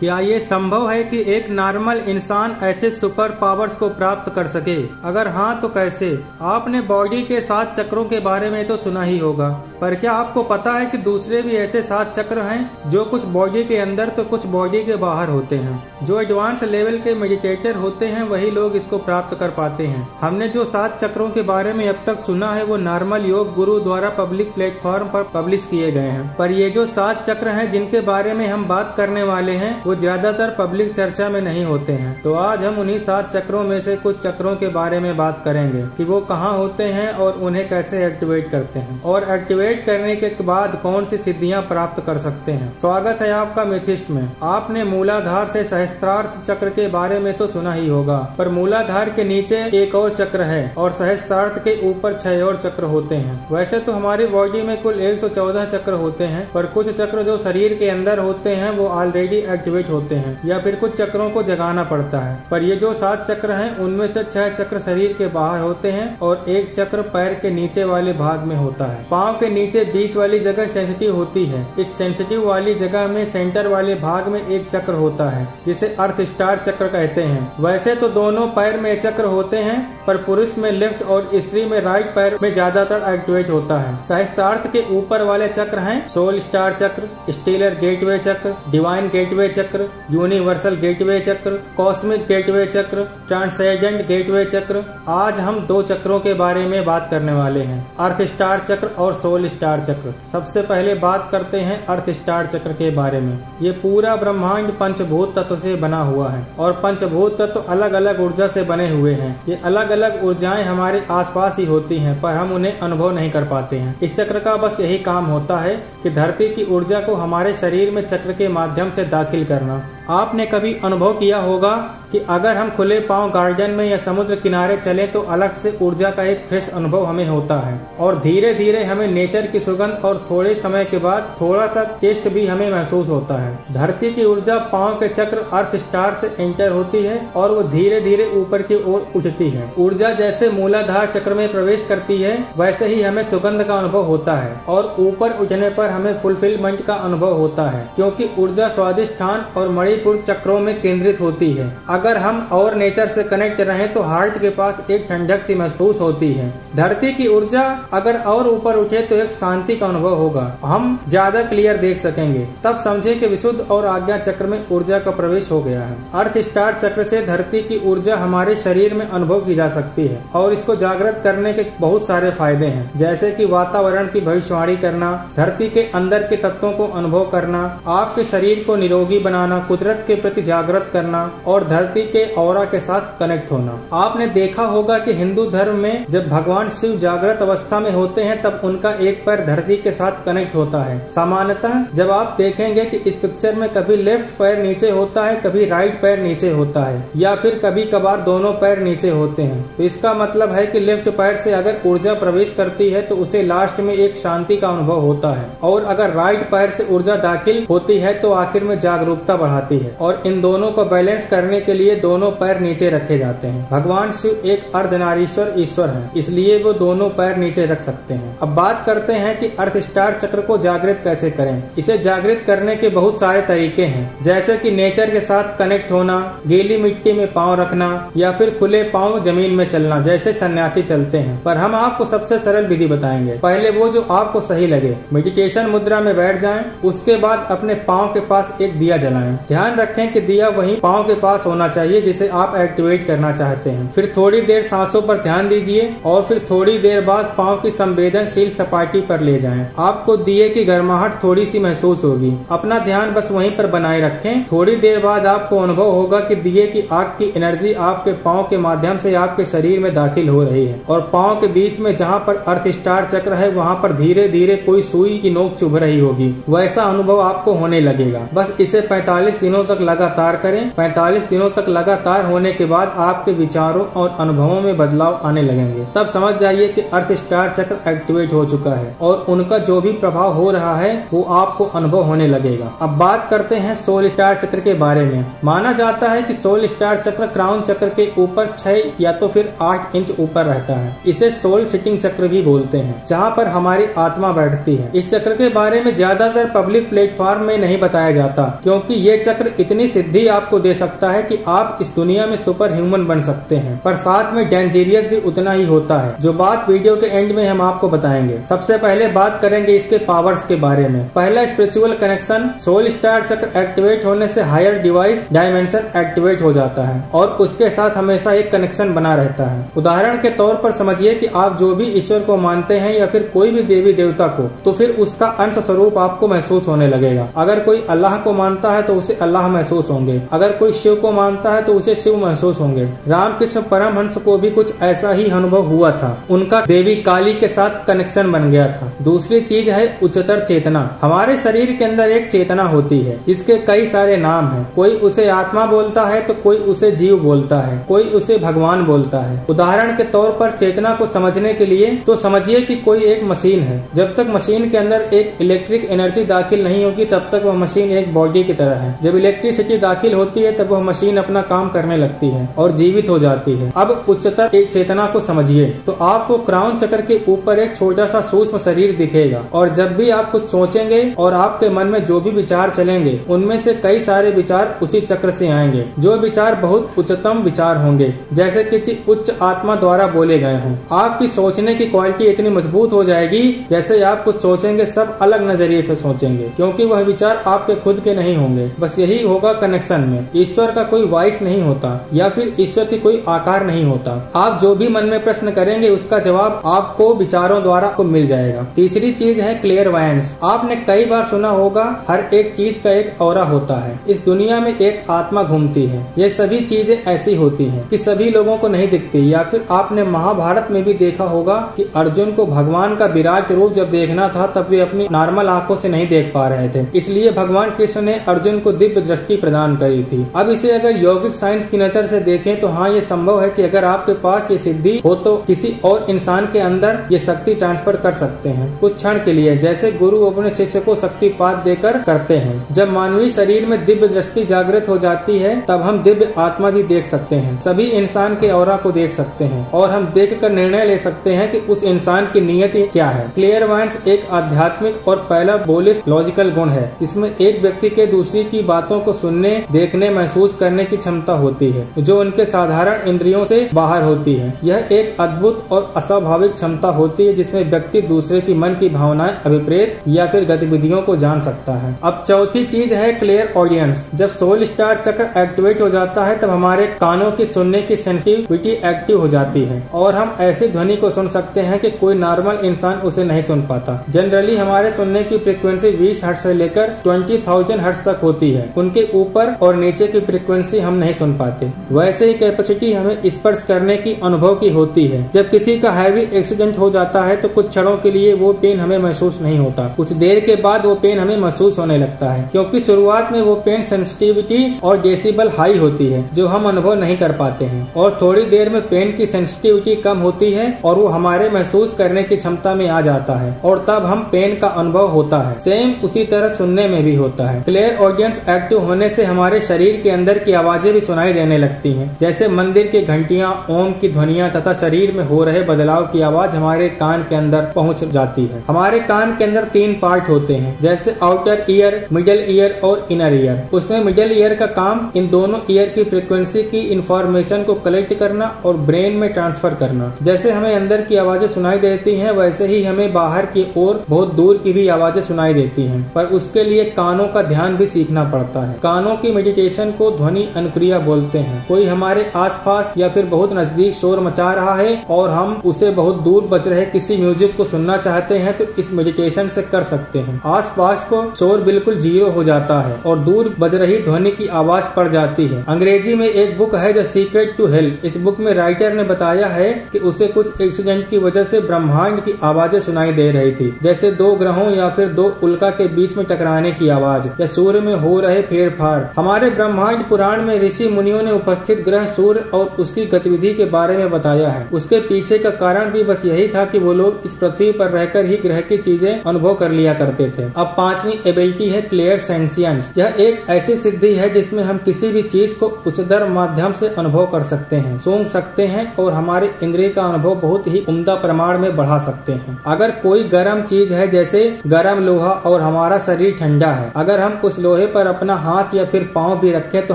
क्या ये संभव है कि एक नॉर्मल इंसान ऐसे सुपर पावर्स को प्राप्त कर सके? अगर हाँ तो कैसे? आपने बॉडी के सात चक्रों के बारे में तो सुना ही होगा। पर क्या आपको पता है कि दूसरे भी ऐसे सात चक्र हैं जो कुछ बॉडी के अंदर तो कुछ बॉडी के बाहर होते हैं? जो एडवांस लेवल के मेडिटेटर होते हैं, वही लोग इसको प्राप्त कर पाते हैं। हमने जो सात चक्रों के बारे में अब तक सुना है, वो नॉर्मल योग गुरु द्वारा पब्लिक प्लेटफॉर्म पर पब्लिश किए गए हैं। पर ये जो सात चक्र हैं, जिनके बारे में हम बात करने वाले हैं, वो ज़्यादातर पब्लिक चर्चा में नहीं होते हैं। तो आज हम उन्हीं सात चक्रों में से कुछ चक्रों के बारे में बात करेंगे कि वो कहाँ होते हैं और उन्हें कैसे एक्टिवेट करते हैं। और एक्टिवेट करने के बाद कौन सी सिद्धियाँ प्राप्त कर सकते हैं? स्वागत है आपका मिथिस्ट में। आपने मूलाधार से सहस्त्रार्थ चक्र के बारे में तो सुना ही होगा, पर मूलाधार के नीचे एक और चक्र है और सहस्त्रार्थ के ऊपर छह और चक्र होते हैं। वैसे तो हमारी बॉडी में कुल 114 चक्र होते हैं, पर कुछ चक्र जो शरीर के अंदर होते हैं, वो ऑलरेडी एक्टिवेट होते हैं, या फिर कुछ चक्रों को जगाना पड़ता है। पर ये जो सात चक्र हैं, उनमें से छह चक्र शरीर के बाहर होते हैं और एक चक्र पैर के नीचे वाले भाग में होता है। पाँव के नीचे बीच वाली जगह सेंसिटिव होती है। इस सेंसिटिव वाली जगह में सेंटर वाले भाग में एक चक्र होता है, जिसे अर्थ स्टार चक्र कहते हैं। वैसे तो दोनों पैर में चक्र होते हैं पर पुरुष में लेफ़्ट और स्त्री में राइट पैर में ज़्यादातर एक्टिवेट होता है। सहस्त्रार्थ के ऊपर वाले चक्र हैं, soul star chakra, stellar gateway chakra, divine gateway chakra, universal gateway chakra, cosmic gateway chakra transcendent gateway chakra. आज हम दो चक्रों के बारे में बात करने वाले हैं, अर्थ स्टार चक्र और सोल स्टार चक्र। सबसे पहले बात करते हैं अर्थ स्टार चक्र के बारे में। ये पूरा ब्रह्मांड पंचभूत तत्व से बना हुआ है और पंचभूत तत्व अलग अलग ऊर्जा से बने हुए हैं। ये अलग अलग ऊर्जाएँ हमारे आसपास ही होती हैं, पर हम उन्हें अनुभव नहीं कर पाते हैं। इस चक्र का बस यही काम होता है कि धरती की ऊर्जा को हमारे शरीर में चक्र के माध्यम से दाखिल करना। आपने कभी अनुभव किया होगा कि अगर हम खुले पाँव गार्डन में या समुद्र किनारे चले तो अलग से ऊर्जा का एक फ्रेश अनुभव हमें होता है। और धीरे धीरे हमें नेचर की सुगंध और थोड़े समय के बाद थोड़ा सा टेस्ट भी हमें महसूस होता है। धरती की ऊर्जा पाँव के चक्र अर्थ स्टार से एंटर होती है और वो धीरे धीरे ऊपर की ओर उठती है। ऊर्जा जैसे मूलाधार चक्र में प्रवेश करती है, वैसे ही हमें सुगंध का अनुभव होता है और ऊपर उठने पर हमें फुलफिलमेंट का अनुभव होता है, क्योंकि ऊर्जा स्वादिष्ठान और मणिपुर चक्रों में केंद्रित होती है। अगर हम और नेचर से कनेक्ट रहें तो हार्ट के पास एक ठंडक सी महसूस होती है। धरती की ऊर्जा अगर और ऊपर उठे तो एक शांति का अनुभव होगा। हम ज़्यादा क्लियर देख सकेंगे। तब समझे कि विशुद्ध और आज्ञा चक्र में ऊर्जा का प्रवेश हो गया है। अर्थ स्टार चक्र से धरती की ऊर्जा हमारे शरीर में अनुभव की जा सकती है और इसको जागृत करने के बहुत सारे फ़ायदे हैं। जैसे कि वातावरण की भविष्यवाणी करना, धरती के अंदर के तत्वों को अनुभव करना, आपके शरीर को निरोगी बनाना कुदरत के प्रति जागृत करना और धरती के और के साथ कनेक्ट होना। आपने देखा होगा कि हिंदू धर्म में जब भगवान शिव जागृत अवस्था में होते हैं, तब उनका एक पैर धरती के साथ कनेक्ट होता है। सामान्यतः जब आप देखेंगे कि इस पिक्चर में कभी लेफ़्ट पैर नीचे होता है, कभी राइट पैर नीचे होता है, या फिर कभी कभार दोनों पैर नीचे होते हैं। तो इसका मतलब है कि लेफ़्ट पैर से अगर ऊर्जा प्रवेश करती है तो उसे लास्ट में एक शांति का अनुभव होता है। और अगर राइट पैर से ऊर्जा दाखिल होती है तो आखिर में जागरूकता बढ़ाती है और इन दोनों को बैलेंस करने के लिए दोनों पैर नीचे रखे जाते हैं। भगवान शिव एक अर्धनारीश्वर, ईश्वर है, इसलिए वो दोनों पैर नीचे रख सकते हैं। अब बात करते हैं कि अर्थ स्टार चक्र को जागृत कैसे करें। इसे जागृत करने के बहुत सारे तरीके हैं, जैसे कि नेचर के साथ कनेक्ट होना, गीली मिट्टी में पाँव रखना, या फिर खुले पाँव ज़मीन में चलना, जैसे सन्यासी चलते हैं। पर हम आपको सबसे सरल विधि बताएँगे। पहले वो जो आपको सही लगे मेडिटेशन मुद्रा में बैठ जाएँ, उसके बाद अपने पाँव के पास एक दिया जलाएँ। ध्यान रखें कि दिया वही पाँव के पास होना चाहिए, जिसे आप एक्टिवेट करना चाहते हैं। फिर थोड़ी देर सांसों पर ध्यान दीजिए और फिर थोड़ी देर बाद पाँव की संवेदनशील सपाटी पर ले जाएँ। आपको दिए की गर्माहट थोड़ी सी महसूस होगी। अपना ध्यान बस वहीं पर बनाए रखें। थोड़ी देर बाद आपको अनुभव होगा कि दिए की आग की एनर्जी आपके पाँव के माध्यम से आपके शरीर में दाखिल हो रही है। और पाँव के बीच में जहाँ पर अर्थ स्टार चक्र है, वहाँ पर धीरे धीरे कोई सुई की नोक चुभ रही होगी। वैसा अनुभव आपको होने लगेगा। बस इसे 45 दिनों तक लगातार करें। 45 दिनों तक लगातार होने के बाद आपके विचारों और अनुभवों में बदलाव आने लगेंगे। तब समझ जाइए कि अर्थ स्टार चक्र एक्टिवेट हो चुका है और उनका जो भी प्रभाव हो रहा है, वो आपको अनुभव होने लगेगा। अब बात करते हैं सोल स्टार चक्र के बारे में। माना जाता है कि सोल स्टार चक्र क्राउन चक्र के ऊपर छह या तो फिर आठ इंच ऊपर रहता है। इसे सोल सिटिंग चक्र भी बोलते हैं, जहाँ पर हमारी आत्मा बैठती है। इस चक्र के बारे में ज़्यादातर पब्लिक प्लेटफॉर्म में नहीं बताया जाता, क्योंकि ये चक्र चक्र इतनी सिद्धि आपको दे सकता है कि आप इस दुनिया में सुपर ह्यूमन बन सकते हैं। पर साथ में डेंजेरियस भी उतना ही होता है। जो बात वीडियो के एंड में हम आपको बताएँगे। सबसे पहले बात करेंगे इसके पावर्स के बारे में। पहला spiritual connection soul star chakra activate होने से हायर डिवाइस डायमेंशन एक्टिवेट हो जाता है। और उसके साथ हमेशा एक कनेक्शन बना रहता है। उदाहरण के तौर पर समझिए कि आप जो भी ईश्वर को मानते हैं या फिर कोई भी देवी देवता को तो फिर उसका अंश स्वरूप आपको महसूस होने लगेगा। अगर कोई अल्लाह को मानता है तो उसे अल्लाह महसूस होंगे। अगर कोई शिव को मानता है तो उसे शिव महसूस होंगे। रामकृष्ण परमहंस को भी कुछ ऐसा ही अनुभव हुआ था। उनका देवी काली के साथ कनेक्शन बन गया था। दूसरी चीज़ है उच्चतर चेतना। हमारे शरीर के अंदर एक चेतना होती है, जिसके कई सारे नाम है। कोई उसे आत्मा बोलता है तो कोई उसे जीव बोलता है। कोई उसे भगवान बोलता है। उदाहरण के तौर पर चेतना को समझने के लिए तो समझिए कि कोई एक मशीन है। जब तक मशीन के अंदर एक इलेक्ट्रिक एनर्जी दाखिल नहीं होगी, तब तक वह मशीन एक बॉडी की तरह है। जब इलेक्ट्रिसिटी दाखिल होती है, तब वह मशीन अपना काम करने लगती है और जीवित हो जाती है। अब उच्चतर एक चेतना को समझिए। तो आपको क्राउन चक्र के ऊपर एक छोटा सा सूक्ष्म शरीर दिखेगा और जब भी आप कुछ सोचेंगे और आपके मन में जो भी विचार चलेंगे, उनमें से कई सारे विचार उसी चक्र से आएँगे, जो विचार बहुत उच्चतम विचार होंगे, जैसे किसी उच्च आत्मा द्वारा बोले गए हों। आपकी सोचने की क्वालिटी इतनी मज़बूत हो जाएगी, जैसे आप कुछ सोचेंगे, सब अलग नज़रिए से सोचेंगे, क्योंकि वह विचार आपके खुद के नहीं होंगे, बस यही होगा कनेक्शन में। ईश्वर का कोई वॉइस नहीं होता, या फिर ईश्वर की कोई आकार नहीं होता। आप जो भी मन में प्रश्न करेंगे, उसका जवाब आपको विचारों द्वारा को मिल जाएगा। तीसरी चीज़ है क्लियर वायंस आपने कई बार सुना होगा, हर एक चीज़ का एक और होता है। इस दुनिया में एक आत्मा घूमती है। ये सभी चीज़ें ऐसी होती हैं कि सभी लोगों को नहीं दिखती। या फिर आपने महाभारत में भी देखा होगा कि अर्जुन को भगवान का विराट रूप जब देखना था, तब वे अपनी नॉर्मल आँखों से नहीं देख पा रहे थे। इसलिए भगवान कृष्ण ने अर्जुन को दिव्य दृष्टि प्रदान करी थी। अब इसे अगर यौगिक साइंस की नज़र से देखें तो हाँ ये संभव है कि अगर आपके पास ये सिद्धि हो तो किसी और इंसान के अंदर ये शक्ति ट्रांसफ़र कर सकते हैं। कुछ क्षण के लिए, जैसे गुरु अपने शिष्य को शक्ति पात देकर करते हैं। जब मानवीय शरीर में दिव्य दृष्टि जागृत हो जाती है, तब हम दिव्य आत्मा भी देख सकते हैं। सभी इंसान के और को देख सकते हैं, और हम देख कर निर्णय ले सकते हैं कि उस इंसान की नियत क्या है। क्लियर एक आध्यात्मिक और पहला बोलित लॉजिकल गुण है। इसमें एक व्यक्ति के दूसरी की बातों को सुनने देखने महसूस करने की क्षमता होती है जो उनके साधारण इंद्रियों से बाहर होती है। यह एक अद्भुत और अस्वाभाविक क्षमता होती है जिसमें व्यक्ति दूसरे की मन की भावनाएँ अभिप्रेत या फिर गतिविधियों को जान सकता है। अब चौथी चीज़ है क्लियर ऑडियंस जब सोल स्टार चक्र एक्टिवेट हो जाता है तब हमारे कानों की सुनने की सेंसिटिविटी एक्टिव हो जाती है। और हम ऐसी ध्वनि को सुन सकते हैं कि कोई नॉर्मल इंसान उसे नहीं सुन पाता। जनरली हमारे सुनने की फ्रिक्वेंसी 20 हर्ट्ज से लेकर 20,000 हर्ट्ज तक होती है। उनके ऊपर और नीचे की फ्रिक्वेंसी हम नहीं सुन पाते। वैसे ही कैपेसिटी हमें स्पर्श करने की अनुभव की होती है। जब किसी का हैवी एक्सीडेंट हो जाता है तो कुछ क्षणों के लिए वो पेन हमें महसूस नहीं होता। कुछ देर के बाद वो पेन हमें महसूस होने लगता है, क्योंकि शुरुआत में वो पेन सेंसिटिविटी और डेसिबल हाई होती है, जो हम अनुभव नहीं कर पाते हैं। और थोड़ी देर में पेन की सेंसिटिविटी कम होती है और वो हमारे महसूस करने की क्षमता में आ जाता है, और तब हम पेन का अनुभव होता है। सेम उसी तरह सुनने में भी होता है। क्लियर ऑडियंस एक्टिव होने से हमारे शरीर के अंदर की आवाज़ें भी सुनाई देने लगती हैं। जैसे मंदिर की घंटियाँ, ओम की ध्वनिया तथा शरीर में हो रहे बदलाव की आवाज़ हमारे कान के अंदर पहुँच जाती है। हमारे कान के अंदर तीन पार्ट होते हैं, जैसे आउटर ईयर मिडल ईयर और इनर ईयर उसमें मिडल ईयर का काम इन दोनों ईयर की फ्रिक्वेंसी की इंफॉर्मेशन को कलेक्ट करना और ब्रेन में ट्रांसफ़र करना। जैसे हमें अंदर की आवाज़ें सुनाई देती हैं, वैसे ही हमें बाहर की ओर बहुत दूर की भी आवाज़ें सुनाई देती हैं। पर उसके लिए कानों का ध्यान भी सीखना पड़ता है। कानों की मेडिटेशन को ध्वनि अनुक्रिया बोलते हैं। कोई हमारे आसपास या फिर बहुत नज़दीक शोर मचा रहा है और हम उसे बहुत दूर बच रहे किसी म्यूज़िक को सुनना चाहते हैं तो इस मेडिटेशन से कर सकते हैं। आस पास को शोर बिल्कुल ज़ीरो हो जाता है और दूर बज रही ध्वनि की आवाज़ पड़ जाती है। अंग्रेज़ी में एक बुक है द सीक्रेट टू हेल्थ इस बुक में राइटर ने बताया है कि उसे कुछ एक्सीडेंट की वजह से ब्रह्मांड की आवाज़ें सुनाई दे रही थी, जैसे दो ग्रहों या फिर दो उल्का के बीच में टकराने की आवाज़, या सूर्य में हो रहे फेर फार हमारे ब्रह्मांड पुराण में ऋषि मुनियों ने उपस्थित ग्रह सूर्य और उसकी गतिविधि के बारे में बताया है। उसके पीछे का कारण भी बस यही था कि वो लोग इस पृथ्वी पर रहकर ही ग्रह की चीज़ें अनुभव कर लिया करते थे। अब पांचवी एबिलिटी है क्लियर सेंसियंस यह एक ऐसी सिद्धि है जिसमें हम किसी भी चीज़ को उच्चतर माध्यम से अनुभव कर सकते हैं, सूंघ सकते हैं और हमारे इंद्रिय का अनुभव बहुत ही उम्दा प्रमाण में बढ़ा सकते हैं। अगर कोई गर्म चीज़ है जैसे गर्म लोहा और हमारा शरीर ठंडा है, अगर हम उस लोहे पर अपना अपना हाथ या फिर पाँव भी रखें तो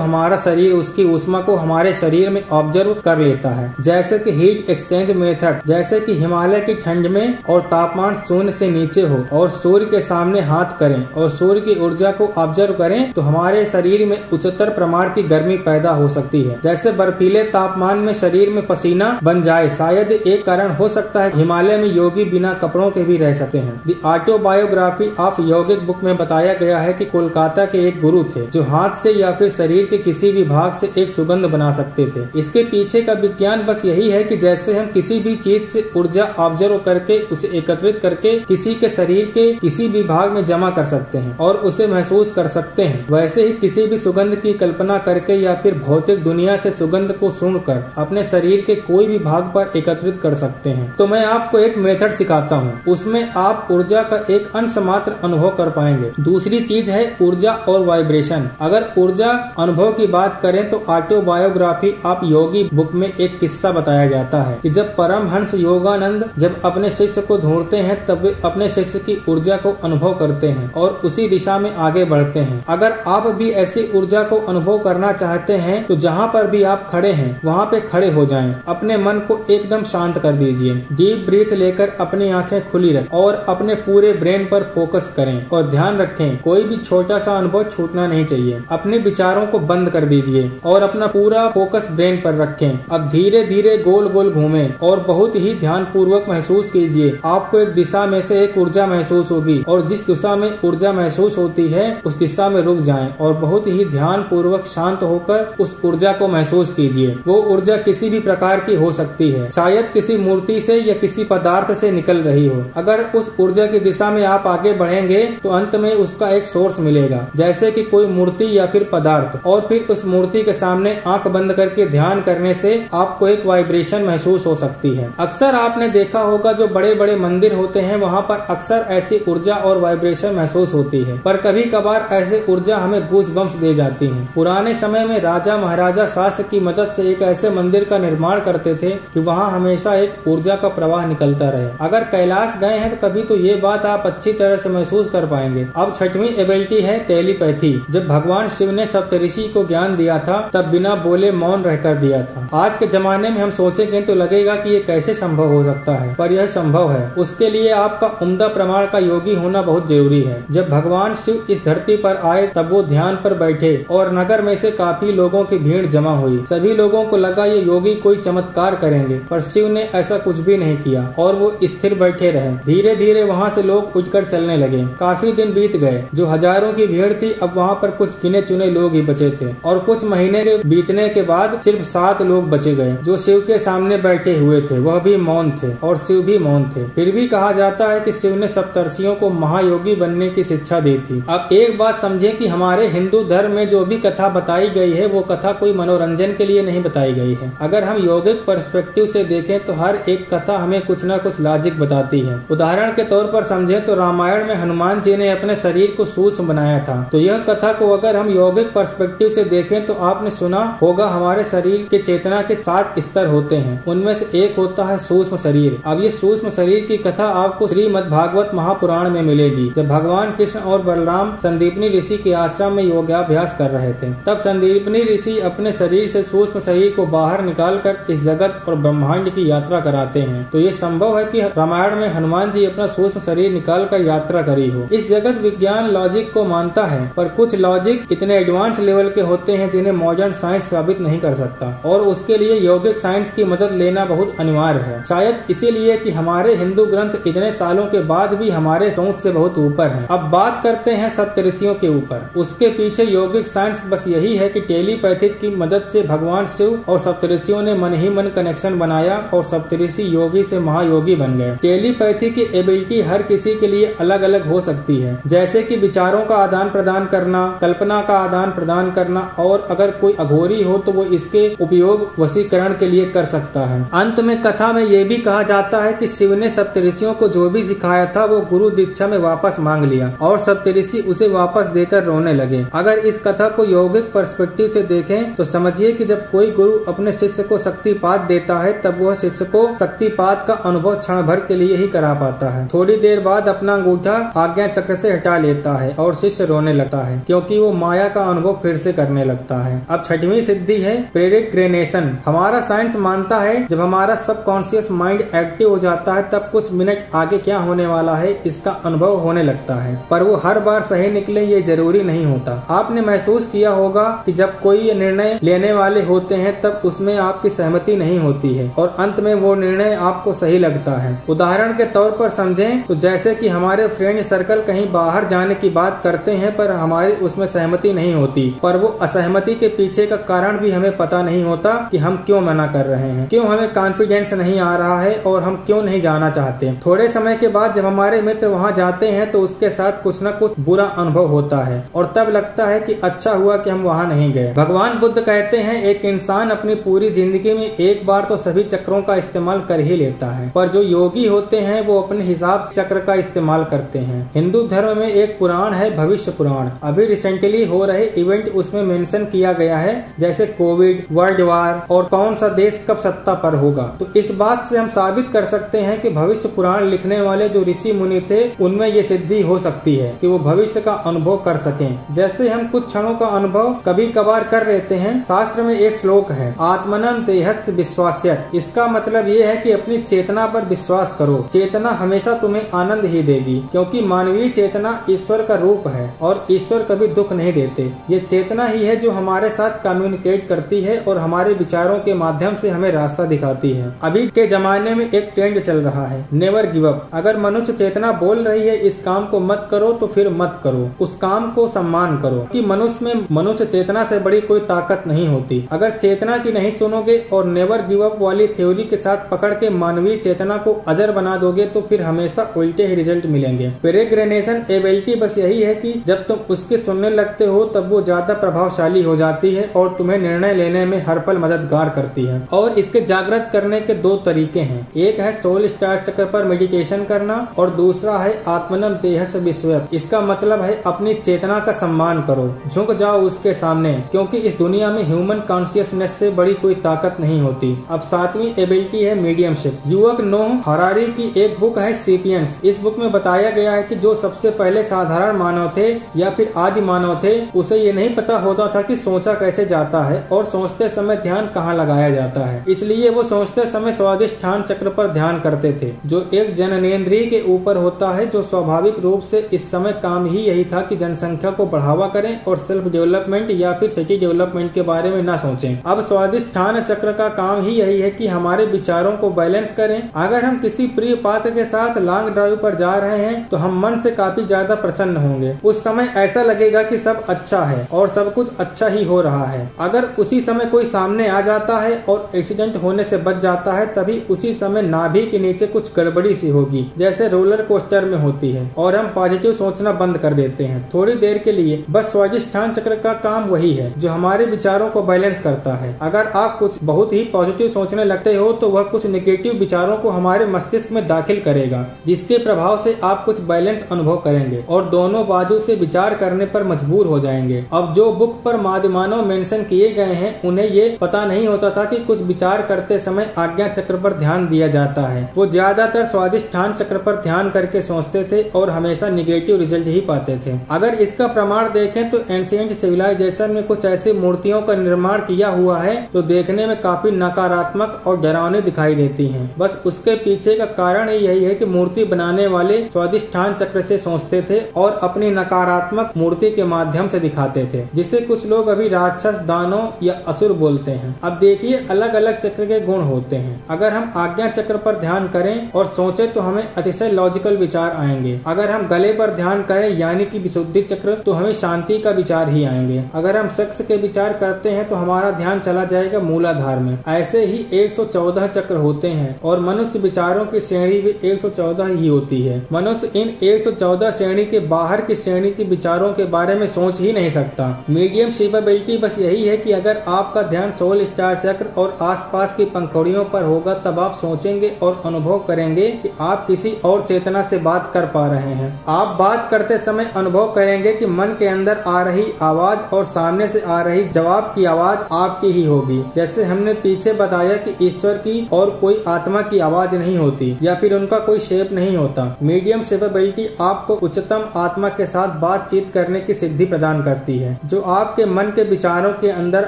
हमारा शरीर उसकी उष्मा को हमारे शरीर में ऑब्ज़र्व कर लेता है। जैसे कि हीट एक्सचेंज मेथड जैसे कि हिमालय की ठंड में और तापमान शून्य से नीचे हो और सूर्य के सामने हाथ करें और सूर्य की ऊर्जा को ऑब्ज़र्व करें तो हमारे शरीर में उच्चतर प्रमाण की गर्मी पैदा हो सकती है। जैसे बर्फीले तापमान में शरीर में पसीना बन जाए, शायद एक कारण हो सकता है हिमालय में योगी बिना कपड़ों के भी रह सकते हैं। दी ऑटोबायोग्राफी ऑफ़ यौगिक बुक में बताया गया है कि कोलकाता के एक गुरु थे, जो हाथ से या फिर शरीर के किसी भी भाग से एक सुगंध बना सकते थे। इसके पीछे का विज्ञान बस यही है कि जैसे हम किसी भी चीज़ से ऊर्जा ऑब्ज़र्व करके, उसे एकत्रित करके किसी के शरीर के किसी भी भाग में जमा कर सकते हैं और उसे महसूस कर सकते हैं। वैसे ही किसी भी सुगंध की कल्पना करके या फिर भौतिक दुनिया से सुगंध को सुनकर अपने शरीर के कोई भी भाग पर एकत्रित कर सकते हैं। तो मैं आपको एक मेथड सिखाता हूँ। उसमें आप ऊर्जा का एक अंश मात्र अनुभव कर पाएँगे। दूसरी चीज़ है ऊर्जा और वाइब्रेशन अगर ऊर्जा अनुभव की बात करें तो ऑटोबायोग्राफी आप योगी बुक में एक किस्सा बताया जाता है कि जब परमहंस योगानंद जब अपने शिष्य को ढूंढते हैं, तब वे अपने शिष्य की ऊर्जा को अनुभव करते हैं और उसी दिशा में आगे बढ़ते हैं। अगर आप भी ऐसी ऊर्जा को अनुभव करना चाहते हैं तो जहाँ पर भी आप खड़े हैं, वहाँ पे खड़े हो जाएँ। अपने मन को एकदम शांत कर दीजिए। डीप ब्रीथ लेकर अपनी आँखें खुली रखें और अपने पूरे ब्रेन पर फोकस करें और ध्यान रखें, कोई भी छोटा सा अनुभव छूटना नहीं चाहिए। अपने विचारों को बंद कर दीजिए और अपना पूरा फोकस ब्रेन पर रखें। अब धीरे धीरे गोल गोल घूमे और बहुत ही ध्यान पूर्वक महसूस कीजिए। आपको एक दिशा में से एक ऊर्जा महसूस होगी और जिस दिशा में ऊर्जा महसूस होती है, उस दिशा में रुक जाएँ और बहुत ही ध्यान पूर्वक शांत होकर उस ऊर्जा को महसूस कीजिए। वो ऊर्जा किसी भी प्रकार की हो सकती है। शायद किसी मूर्ति से या किसी पदार्थ से निकल रही हो। अगर उस ऊर्जा की दिशा में आप आगे बढ़ेंगे तो अंत में उसका एक सोर्स मिलेगा। जैसे कि कोई मूर्ति या फिर पदार्थ। और फिर उस मूर्ति के सामने आँख बंद करके ध्यान करने से आपको एक वाइब्रेशन महसूस हो सकती है। अक्सर आपने देखा होगा, जो बड़े बड़े मंदिर होते हैं, वहाँ पर अक्सर ऐसी ऊर्जा और वाइब्रेशन महसूस होती है। पर कभी कभार ऐसे ऊर्जा हमें गूज बम्स दे जाती है। पुराने समय में राजा महाराजा शास्त्र की मदद से एक ऐसे मंदिर का निर्माण करते थे कि वहाँ हमेशा एक ऊर्जा का प्रवाह निकलता रहे। अगर कैलाश गए हैं तो कभी तो ये बात आप अच्छी तरह से महसूस कर पाएँगे। अब छठवीं एबिलिटी है टेलीपैथी। जब भगवान शिव ने सप्तऋषि को ज्ञान दिया था, तब बिना बोले मौन रहकर दिया था। आज के जमाने में हम सोचेंगे तो लगेगा कि ये कैसे संभव हो सकता है, पर यह संभव है। उसके लिए आपका उम्दा प्रमाण का योगी होना बहुत ज़रूरी है। जब भगवान शिव इस धरती पर आए, तब वो ध्यान पर बैठे और नगर में से काफ़ी लोगों की भीड़ जमा हुई। सभी लोगों को लगा ये योगी कोई चमत्कार करेंगे, पर शिव ने ऐसा कुछ भी नहीं किया और वो स्थिर बैठे रहे। धीरे धीरे वहाँ से लोग उठकर चलने लगे। काफ़ी दिन बीत गए, जो हज़ारों की भीड़ थी, अब वहाँ पर कुछ गिने चुने लोग ही बचे थे और कुछ महीने के बीतने के बाद सिर्फ़ सात लोग बचे गए। जो शिव के सामने बैठे हुए थे, वह भी मौन थे और शिव भी मौन थे। फिर भी कहा जाता है कि शिव ने सप्तर्षियों को महायोगी बनने की शिक्षा दी थी। अब एक बात समझे कि हमारे हिंदू धर्म में जो भी कथा बताई गई है, वो कथा कोई मनोरंजन के लिए नहीं बताई गई है। अगर हम योगिक परस्पेक्टिव से देखें तो हर एक कथा हमें कुछ न कुछ लॉजिक बताती है। उदाहरण के तौर पर समझे तो रामायण में हनुमान जी ने अपने शरीर को सूक्ष्म बनाया था। तो यह कथा को अगर हम यौगिक पर्सपेक्टिव से देखें तो आपने सुना होगा हमारे शरीर के चेतना के सात स्तर होते हैं। उनमें से एक होता है सूक्ष्म शरीर। अब ये सूक्ष्म शरीर की कथा आपको श्रीमद भागवत महापुराण में मिलेगी, जब भगवान कृष्ण और बलराम संदीपनी ऋषि के आश्रम में योगाभ्यास कर रहे थे। तब संदीपनी ऋषि अपने शरीर से सूक्ष्म शरीर को बाहर निकाल कर इस जगत और ब्रह्मांड की यात्रा कराते हैं। तो ये संभव है कि रामायण में हनुमान जी अपना सूक्ष्म शरीर निकाल कर यात्रा करी हो। इस जगत विज्ञान लॉजिक को मानता है, पर कुछ लॉजिक इतने एडवांस लेवल के होते हैं जिन्हें मॉडर्न साइंस साबित नहीं कर सकता। और उसके लिए यौगिक साइंस की मदद लेना बहुत अनिवार्य है। शायद इसीलिए कि हमारे हिंदू ग्रंथ इतने सालों के बाद भी हमारे सोच से बहुत ऊपर हैं। अब बात करते हैं सप्तऋषियों के ऊपर। उसके पीछे यौगिक साइंस बस यही है कि टेलीपैथिक की मदद से भगवान शिव और सप्तऋषियों ने मन ही मन कनेक्शन बनाया और सप्तऋषि योगी से महायोगी बन गए। टेलीपैथी की एबिलिटी हर किसी के लिए अलग अलग हो सकती है। जैसे कि विचारों का आदान प्रदान करना कल्पना का आदान प्रदान करना और अगर कोई अघोरी हो तो वो इसके उपयोग वसीकरण के लिए कर सकता है। अंत में कथा में ये भी कहा जाता है कि शिव ने सप्तऋषियों को जो भी सिखाया था वो गुरु दीक्षा में वापस मांग लिया और सप्तऋषि उसे वापस देकर रोने लगे। अगर इस कथा को यौगिक पर्सपेक्टिव से देखें तो समझिए कि जब कोई गुरु अपने शिष्य को शक्तिपात देता है, तब वह शिष्य को शक्तिपात का अनुभव क्षण भर के लिए ही करा पाता है। थोड़ी देर बाद अपना अंगूठा आज्ञा चक्र से हटा लेता है और शिष्य रोने लगता है। क्योंकि वो माया का अनुभव फिर से करने लगता है। अब छठवीं सिद्धि है प्रेरिक्रेनेशन हमारा साइंस मानता है, जब हमारा सब कॉन्सियस माइंड एक्टिव हो जाता है, तब कुछ मिनट आगे क्या होने वाला है, इसका अनुभव होने लगता है। पर वो हर बार सही निकले, ये ज़रूरी नहीं होता। आपने महसूस किया होगा कि जब कोई ये निर्णय लेने वाले होते हैं, तब उसमें आपकी सहमति नहीं होती है और अंत में वो निर्णय आपको सही लगता है। उदाहरण के तौर पर समझें तो जैसे कि हमारे फ्रेंड सर्कल कहीं बाहर जाने की बात करते हैं, पर हमारी उसमें सहमति नहीं होती, पर वो असहमति के पीछे का कारण भी हमें पता नहीं होता कि हम क्यों मना कर रहे हैं। क्यों हमें कॉन्फिडेंस नहीं आ रहा है और हम क्यों नहीं जाना चाहते? थोड़े समय के बाद जब हमारे मित्र वहाँ जाते हैं तो उसके साथ कुछ न कुछ बुरा अनुभव होता है और तब लगता है कि अच्छा हुआ कि हम वहाँ नहीं गए। भगवान बुद्ध कहते हैं, एक इंसान अपनी पूरी ज़िंदगी में एक बार तो सभी चक्रों का इस्तेमाल कर ही लेता है, पर जो योगी होते हैं, वो अपने हिसाब चक्र का इस्तेमाल करते हैं। हिंदू धर्म में एक पुराण है, भविष्य पुराण। अभी रिसेंटली हो रहे इवेंट उसमें मेंशन किया गया है, जैसे कोविड वर्ल्ड वार और कौन सा देश कब सत्ता पर होगा। तो इस बात से हम साबित कर सकते हैं कि भविष्य पुराण लिखने वाले जो ऋषि मुनि थे, उनमें ये सिद्धि हो सकती है कि वो भविष्य का अनुभव कर सकें। जैसे हम कुछ क्षणों का अनुभव कभी कभार कर लेते हैं, शास्त्र में एक श्लोक है आत्मनम तेहस विश्वास इसका मतलब ये है कि अपनी चेतना पर विश्वास करो। चेतना हमेशा तुम्हें आनंद ही देगी, क्योंकि मानवीय चेतना ईश्वर का रूप है और ईश्वर कभी दुख नहीं देते। ये चेतना ही है जो हमारे साथ कम्युनिकेट करती है और हमारे विचारों के माध्यम से हमें रास्ता दिखाती है। अभी के जमाने में एक ट्रेंड चल रहा है नेवर गिव अप अगर मनुष्य चेतना बोल रही है, इस काम को मत करो तो फिर मत करो। उस काम को सम्मान करो। कि मनुष्य में मनुष्य चेतना से बड़ी कोई ताकत नहीं होती। अगर चेतना की नहीं सुनोगे और नेवर गिव अप वाली थ्योरी के साथ पकड़ के मानवीय चेतना को अजर बना दोगे तो फिर हमेशा उल्टे ही रिज़ल्ट मिलेंगे। पेरेग्रेनेशन एबिलिटी बस यही है कि जब तुम उसके सुनने लगते हो, तब वो ज़्यादा प्रभावशाली हो जाती है और तुम्हें निर्णय लेने में हर पल मददगार करती है। और इसके जागृत करने के दो तरीके हैं। एक है सोल स्टार चक्र पर मेडिटेशन करना और दूसरा है आत्मनम तेहस विश्व इसका मतलब है अपनी चेतना का सम्मान करो। झुक जाओ उसके सामने, क्योंकि इस दुनिया में ह्यूमन कॉन्सियसनेस से बड़ी कोई ताकत नहीं होती। अब सातवीं एबिलिटी है मीडियमशिप युवक नोह हरारी की एक बुक है सीपियंस इस बुक में बताया गया है कि जो सबसे पहले साधारण मानव थे या फिर आदि मानव थे उसे ये नहीं पता होता था कि सोचा कैसे जाता है और सोचते समय ध्यान कहाँ लगाया जाता है। इसलिए वो सोचते समय स्वादिष्ठान चक्र पर ध्यान करते थे, जो एक जननेन्द्रिय के ऊपर होता है, जो स्वाभाविक रूप से इस समय काम ही यही था कि जनसंख्या को बढ़ावा करें और सेल्फ डेवलपमेंट या फिर सिटी डेवलपमेंट के बारे में न सोचें। अब स्वादिष्ठान चक्र का काम ही यही है कि हमारे विचारों को बैलेंस करें। अगर हम किसी प्रिय पात्र के साथ लॉन्ग ड्राइव पर जा रहे हैं तो हम मन से काफ़ी ज़्यादा प्रसन्न होंगे। उस समय ऐसा लगेगा कि सब अच्छा है और सब कुछ अच्छा ही हो रहा है। अगर उसी समय कोई सामने आ जाता है और एक्सीडेंट होने से बच जाता है, तभी उसी समय नाभि के नीचे कुछ गड़बड़ी सी होगी, जैसे रोलर कोस्टर में होती है और हम पॉजिटिव सोचना बंद कर देते हैं। थोड़ी देर के लिए बस स्वादिष्ठान चक्र का काम वही है, जो हमारे विचारों को बैलेंस करता है। अगर आप कुछ बहुत ही पॉजिटिव सोचने लगते हो तो वह कुछ निगेटिव विचारों को हमारे मस्तिष्क में दाखिल करेगा, जिसके प्रभाव से आप कुछ बैलेंस अनुभव करेंगे और दोनों बाजू से विचार करने पर मजबूर हो जाएँगे। अब जो बुक पर माध्यमानव मेंशन किए गए हैं, उन्हें ये पता नहीं होता था कि कुछ विचार करते समय आज्ञा चक्र पर ध्यान दिया जाता है। वो ज़्यादातर स्वादिष्ठान चक्र पर ध्यान करके सोचते थे और हमेशा निगेटिव रिज़ल्ट ही पाते थे। अगर इसका प्रमाण देखें तो एंशियंट सिविलाइजेशन में कुछ ऐसी मूर्तियों का निर्माण किया हुआ है, जो देखने में काफ़ी नकारात्मक और डरावनी दिखाई देती है। बस उसके पीछे का कारण यही है की मूर्ति बनाने वाले स्वादिष्ठान चक्र से सोचते थे और अपनी नकारात्मक मूर्ति के माध्यम से दिखाते थे, जिसे कुछ लोग अभी राक्षस दानों या असुर बोलते हैं। अब देखिए अलग अलग चक्र के गुण होते हैं। अगर हम आज्ञा चक्र पर ध्यान करें और सोचे तो हमें अतिशय लॉजिकल विचार आएँगे। अगर हम गले पर ध्यान करें, यानी कि विशुद्धि चक्र तो हमें शांति का विचार ही आएँगे। अगर हम सेक्स के विचार करते हैं तो हमारा ध्यान चला जाएगा मूलाधार में। ऐसे ही 114 चक्र होते हैं, और मनुष्य विचारों की श्रेणी भी 114 ही होती है। मनुष्य इन 114 श्रेणी के बाहर की श्रेणी के विचारों के बारे में सोच ही नहीं सकता। मीडियम शिपेबिलिटी बस यही है कि अगर आपका ध्यान सोल स्टार चक्र और आसपास की पंखुड़ियों पर होगा, तब आप सोचेंगे और अनुभव करेंगे कि आप किसी और चेतना से बात कर पा रहे हैं। आप बात करते समय अनुभव करेंगे कि मन के अंदर आ रही आवाज़ और सामने से आ रही जवाब की आवाज़ आपकी ही होगी। जैसे हमने पीछे बताया कि ईश्वर की और कोई आत्मा की आवाज़ नहीं होती, या फिर उनका कोई शेप नहीं होता। मीडियम शेपेबिलिटी आपको उच्चतम आत्मा के साथ बातचीत कर करने की सिद्धि प्रदान करती है, जो आपके मन के विचारों के अंदर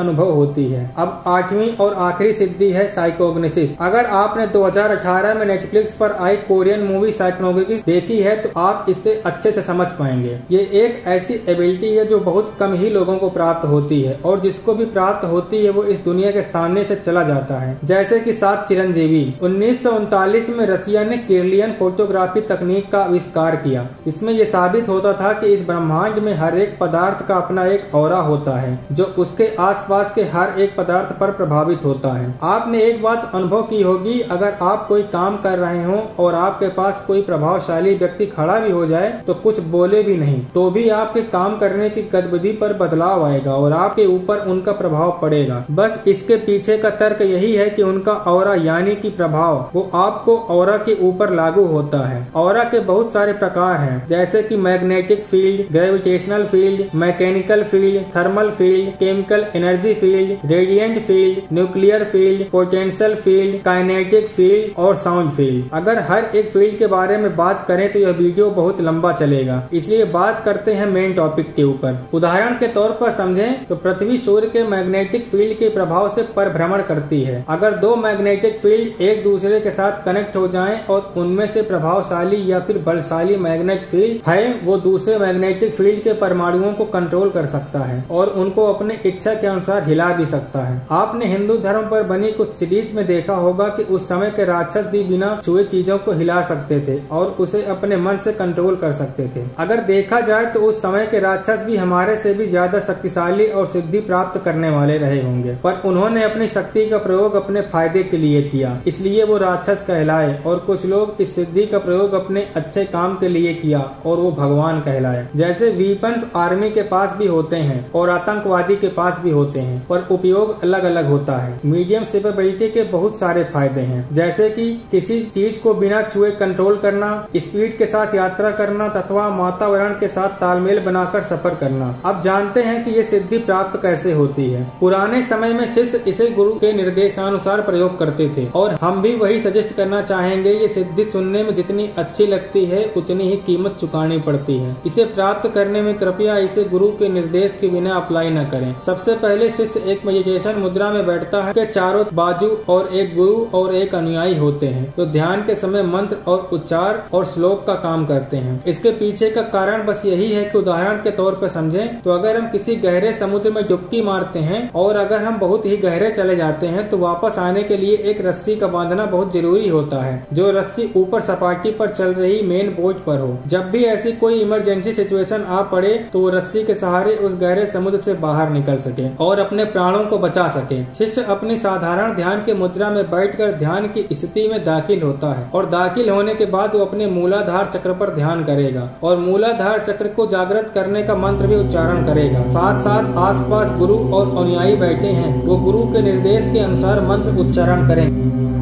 अनुभव होती है। अब आठवीं और आखिरी सिद्धि है साइकोग्निसिस अगर आपने 2018 में नेटफ्लिक्स पर आई कोरियन मूवी साइकोग्निसिस देखी है तो आप इससे अच्छे से समझ पाएँगे। ये एक ऐसी एबिलिटी है जो बहुत कम ही लोगों को प्राप्त होती है, और जिसको भी प्राप्त होती है, वो इस दुनिया के सामने से चला जाता है। जैसे कि सात चिरंजीवी। उन्नीस सौ उनतालीस में रसिया ने केरलियन फोटोग्राफी तकनीक का आविष्कार किया। इसमें यह साबित होता था कि इस ब्रह्मांड में हर एक पदार्थ का अपना एक और होता है, जो उसके आसपास के हर एक पदार्थ पर प्रभावित होता है। आपने एक बात अनुभव की होगी, अगर आप कोई काम कर रहे हो और आपके पास कोई प्रभावशाली व्यक्ति खड़ा भी हो जाए तो कुछ बोले भी नहीं। तो भी आपके काम करने की गतिविधि पर बदलाव आएगा और आपके ऊपर उनका प्रभाव पड़ेगा। बस इसके पीछे का तर्क यही है कि उनका और यानी कि प्रभाव, वो आपको और के ऊपर लागू होता है। और के बहुत सारे प्रकार हैं, जैसे कि magnetic field gravitational field mechanical field thermal field chemical energy field radiant field nuclear field potential field kinetic field और साउंड फ़ील्ड अगर हर एक फ़ील्ड के बारे में बात करें तो यह वीडियो बहुत लंबा चलेगा। इसलिए बात करते हैं मेन टॉपिक के ऊपर। उदाहरण के तौर पर समझें तो पृथ्वी सूर्य के मैग्नेटिक फ़ील्ड के प्रभाव से परिभ्रमण करती है। अगर दो मैग्नेटिक फ़ील्ड एक दूसरे के साथ कनेक्ट हो जाएँ और उनमें से प्रभावशाली या फिर बलशाली मैग्नेटिक फ़ील्ड है, वो दूसरे मैग्नेटिक फ़ील्ड के परमाणुओं को कंट्रोल कर सकता है और उनको अपने इच्छा के अनुसार हिला भी सकता है। आपने हिंदू धर्म पर बनी कुछ सीरीज़ में देखा होगा कि उस समय के राक्षस भी बिना छुए चीज़ों को हिला सकते थे और उसे अपने मन से कंट्रोल कर सकते थे। अगर देखा जाए तो उस समय के राक्षस भी हमारे से भी ज़्यादा शक्तिशाली और सिद्धि प्राप्त करने वाले रहे होंगे। पर उन्होंने अपनी शक्ति का प्रयोग अपने फ़ायदे के लिए किया। इसलिए वो राक्षस कहलाए और कुछ लोग इस सिद्धि का प्रयोग अपने अच्छे काम के लिए किया और वो भगवान कहलाए। जैसे वीपन्स आर्मी के पास भी होते हैं और आतंकवादी के पास भी होते हैं, पर उपयोग अलग अलग होता है। मीडियम सेपेबिलिटी के बहुत सारे फ़ायदे हैं, जैसे कि किसी चीज़ को बिना छुए कंट्रोल करना स्पीड के साथ यात्रा करना तथा वातावरण के साथ तालमेल बनाकर सफ़र करना। अब जानते हैं कि ये सिद्धि प्राप्त कैसे होती है? पुराने समय में शिष्य इसे गुरु के निर्देशानुसार प्रयोग करते थे, और हम भी वही सजेस्ट करना चाहेंगे, ये सिद्धि सुनने में जितनी अच्छी लगती है, उतनी ही कीमत चुकानी पड़ती है। इसे प्राप्त करने में कृपया इसे गुरु के निर्देश के बिना अप्लाई न करें। सबसे पहले शिष्य एक मेडिटेशन मुद्रा में बैठता है के चारों बाजू और एक गुरु और एक अनुयायी होते हैं। तो ध्यान के समय मंत्र और उच्चार और श्लोक का काम करते हैं। इसके पीछे का कारण बस यही है कि उदाहरण के तौर पर समझें तो अगर हम किसी गहरे समुद्र में डुबकी मारते हैं और अगर हम बहुत ही गहरे चले जाते हैं तो वापस आने के लिए एक रस्सी का बांधना बहुत ज़रूरी होता है। जो रस्सी ऊपर सपाटी पर चल रही मेन बोट पर हो। जब भी ऐसी कोई इमरजेंसी सिचुएशन आ पड़े तो वो रस्सी के सहारे उस गहरे समुद्र से बाहर निकल सके और अपने प्राणों को बचा सके। शिष्य अपनी साधारण ध्यान के मुद्रा में बैठकर ध्यान की स्थिति में दाखिल होता है और दाखिल होने के बाद वो अपने मूलाधार चक्र पर ध्यान करेगा और मूलाधार चक्र को जागृत करने का मंत्र भी उच्चारण करेगा। साथ साथ आसपास गुरु और अनुयायी बैठे हैं। वो गुरु के निर्देश के अनुसार मंत्र उच्चारण करेंगे।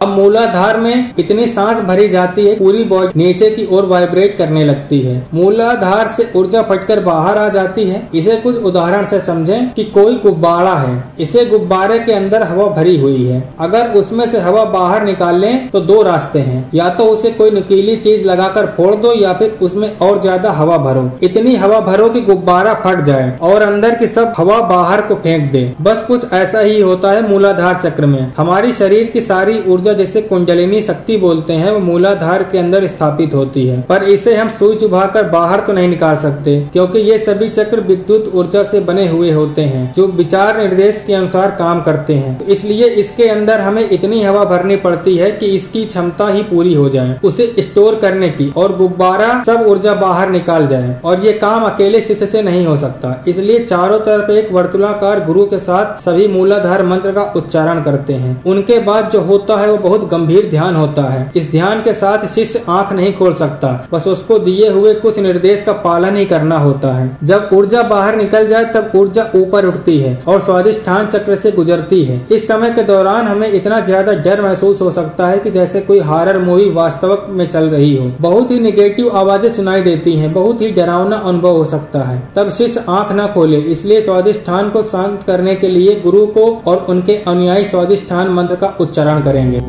अब मूलाधार में इतनी सांस भरी जाती है, पूरी बॉडी नीचे की ओर वाइब्रेट करने लगती है। मूलाधार से ऊर्जा फटकर बाहर आ जाती है। इसे कुछ उदाहरण से समझें कि कोई गुब्बारा है। इसे गुब्बारे के अंदर हवा भरी हुई है। अगर उसमें से हवा बाहर निकाल लें तो दो रास्ते हैं। या तो उसे कोई नुकीली चीज़ लगाकर फोड़ दो, या फिर उसमें और ज़्यादा हवा भरो। इतनी हवा भरो कि गुब्बारा फट जाए और अंदर की सब हवा बाहर को फेंक दे। बस कुछ ऐसा ही होता है मूलाधार चक्र में। हमारी शरीर की सारी ऊर्जा जिसे कुंडलिनी शक्ति बोलते हैं, वो मूलाधार के अंदर स्थापित होती है। पर इसे हम सुई चुभाकर बाहर तो नहीं निकाल सकते, क्योंकि ये सभी चक्र विद्युत ऊर्जा से बने हुए होते हैं, जो विचार निर्देश के अनुसार काम करते हैं। इसलिए इसके अंदर हमें इतनी हवा भरनी पड़ती है कि इसकी क्षमता ही पूरी हो जाए, उसे स्टोर करने की, और गुब्बारा सब ऊर्जा बाहर निकाल जाए, और ये काम अकेले शिष्य से नहीं हो सकता। इसलिए चारों तरफ़ एक वर्तुलाकार गुरु के साथ सभी मूलाधार मंत्र का उच्चारण करते हैं। उनके बाद जो होता है वो बहुत गंभीर ध्यान होता है। इस ध्यान के साथ शिष्य आँख नहीं खोल सकता, बस उसको दिए हुए कुछ निर्देश का पालन ही करना होता है। जब ऊर्जा बाहर निकल जाए, तब ऊर्जा ऊपर उठती है और स्वादिष्ठान चक्र से गुजरती है। इस समय के दौरान हमें इतना ज़्यादा डर महसूस हो सकता है कि जैसे कोई हारर मूवी वास्तविक में चल रही हो। बहुत ही निगेटिव आवाज़ें सुनाई देती हैं, बहुत ही डरावना अनुभव हो सकता है। तब शिष्य आँख न खोले, इसलिए स्वादिष्ठान को शांत करने के लिए गुरु को और उनके अनुयायी स्वादिष्ठान मंत्र का उच्चारण करेंगे।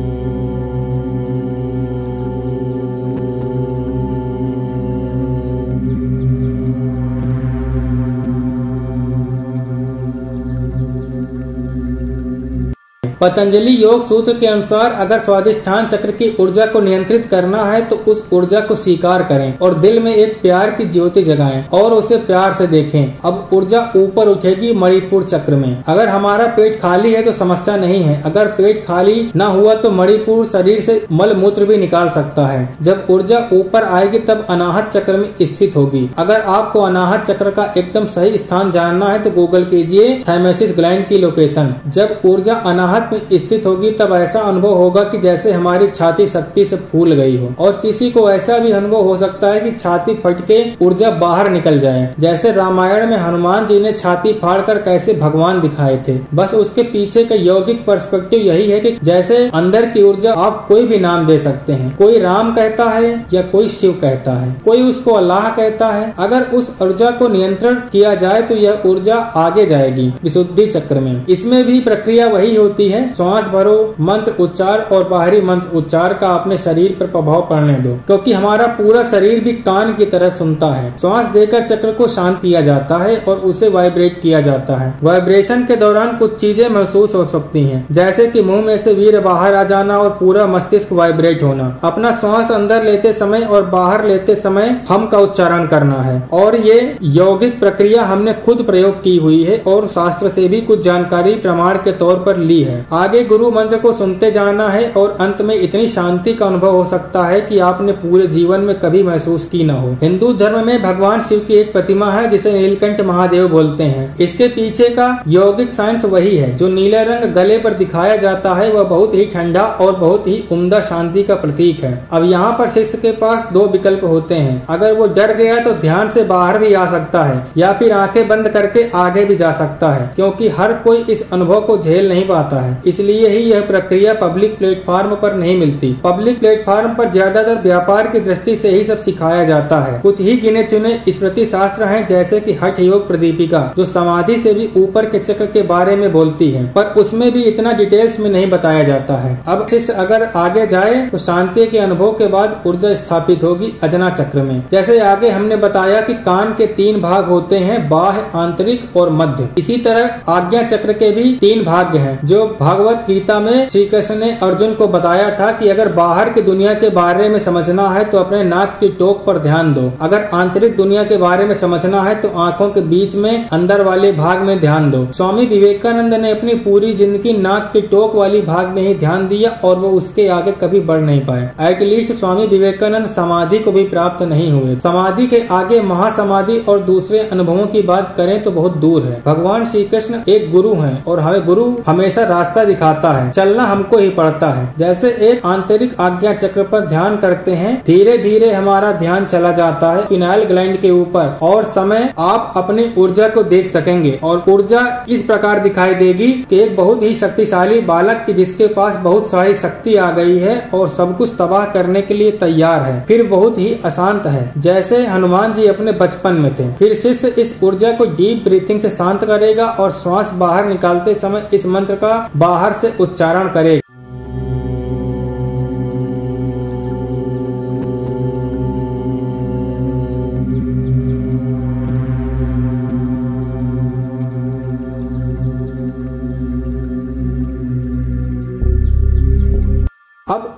पतंजलि योग सूत्र के अनुसार अगर स्वादिष्ठान चक्र की ऊर्जा को नियंत्रित करना है तो उस ऊर्जा को स्वीकार करें और दिल में एक प्यार की ज्योति जगाएँ और उसे प्यार से देखें। अब ऊर्जा ऊपर उठेगी मणिपुर चक्र में। अगर हमारा पेट खाली है तो समस्या नहीं है। अगर पेट खाली न हुआ तो मणिपुर शरीर से मल मूत्र भी निकाल सकता है। जब ऊर्जा ऊपर आएगी, तब अनाहत चक्र में स्थित होगी। अगर आपको अनाहत चक्र का एकदम सही स्थान जानना है तो गूगल कीजिए थाइमेसिस ग्लैंड की लोकेशन। जब ऊर्जा अनाहत में स्थित होगी, तब ऐसा अनुभव होगा कि जैसे हमारी छाती शक्ति से फूल गई हो। और किसी को ऐसा भी अनुभव हो सकता है कि छाती फट के ऊर्जा बाहर निकल जाए। जैसे रामायण में हनुमान जी ने छाती फाड़कर कैसे भगवान दिखाए थे। बस उसके पीछे का यौगिक पर्सपेक्टिव यही है कि जैसे अंदर की ऊर्जा आप कोई भी नाम दे सकते हैं। कोई राम कहता है या कोई शिव कहता है। कोई उसको अल्लाह कहता है। अगर उस ऊर्जा को नियंत्रण किया जाए तो यह ऊर्जा आगे जाएगी, विशुद्धि चक्र में। इसमें भी प्रक्रिया वही होती है श्वास भरो, मंत्र उच्चार और बाहरी मंत्र उच्चार का अपने शरीर पर प्रभाव पड़ने दो, क्योंकि हमारा पूरा शरीर भी कान की तरह सुनता है। श्वास देकर चक्र को शांत किया जाता है और उसे वाइब्रेट किया जाता है। वाइब्रेशन के दौरान कुछ चीज़ें महसूस हो सकती है, जैसे की मुँह में से वीर बाहर आ जाना और पूरा मस्तिष्क वाइब्रेट होना। अपना श्वास अंदर लेते समय और बाहर लेते समय हम का उच्चारण करना है। और ये यौगिक प्रक्रिया हमने खुद प्रयोग की हुई है और शास्त्र से भी कुछ जानकारी प्रमाण के तौर पर ली है। आगे गुरु मंत्र को सुनते जाना है और अंत में इतनी शांति का अनुभव हो सकता है कि आपने पूरे जीवन में कभी महसूस की न हो। हिंदू धर्म में भगवान शिव की एक प्रतिमा है, जिसे नीलकंठ महादेव बोलते हैं। इसके पीछे का यौगिक साइंस वही है, जो नीले रंग गले पर दिखाया जाता है, वह बहुत ही ठंडा और बहुत ही उम्दा शांति का प्रतीक है। अब यहाँ पर शिष्य के पास दो विकल्प होते हैं। अगर वो डर गया तो ध्यान से बाहर भी आ सकता है, या फिर आँखें बंद करके आगे भी जा सकता है, क्योंकि हर कोई इस अनुभव को झेल नहीं पाता है। इसलिए ही यह प्रक्रिया पब्लिक प्लेटफॉर्म पर नहीं मिलती। पब्लिक प्लेटफॉर्म पर ज़्यादातर व्यापार की दृष्टि से ही सब सिखाया जाता है। कुछ ही गिने चुने स्मृति शास्त्र हैं, जैसे कि हठ योग प्रदीपिका, जो समाधि से भी ऊपर के चक्र के बारे में बोलती है, पर उसमें भी इतना डिटेल्स में नहीं बताया जाता है। अब शिष्य अगर आगे जाए तो शांति के अनुभव के बाद ऊर्जा स्थापित होगी अजना चक्र में। जैसे आगे हमने बताया कि कान के तीन भाग होते हैं, बाह्य, आंतरिक और मध्य। इसी तरह आज्ञा चक्र के भी तीन भाग हैं, जो भागवत गीता में श्री कृष्ण ने अर्जुन को बताया था कि अगर बाहर की दुनिया के बारे में समझना है तो अपने नाक की टोक पर ध्यान दो। अगर आंतरिक दुनिया के बारे में समझना है तो आँखों के बीच में, अंदर वाले भाग में ध्यान दो। स्वामी विवेकानंद ने अपनी पूरी ज़िंदगी नाक की टोक वाली भाग में ही ध्यान दिया और वो उसके आगे कभी बढ़ नहीं पाए। एटलीस्ट स्वामी विवेकानंद समाधि को भी प्राप्त नहीं हुए। समाधि के आगे महासमाधि और दूसरे अनुभवों की बात करें तो बहुत दूर है। भगवान श्री कृष्ण एक गुरु है और हमें गुरु हमेशा रास्ता दिखाता है, चलना हमको ही पड़ता है। जैसे एक आंतरिक आज्ञा चक्र पर ध्यान करते हैं धीरे धीरे हमारा ध्यान चला जाता है पिनाइल ग्लैंड के ऊपर, और समय आप अपनी ऊर्जा को देख सकेंगे, और ऊर्जा इस प्रकार दिखाई देगी कि एक बहुत ही शक्तिशाली बालक की जिसके पास बहुत सारी शक्ति आ गई है और सब कुछ तबाह करने के लिए तैयार है। फिर बहुत ही अशांत है, जैसे हनुमान जी अपने बचपन में थे। फिर शिष्य इस ऊर्जा को डीप ब्रीथिंग से शांत करेगा और श्वास बाहर निकालते समय इस मंत्र का बाहर से उच्चारण करेगा।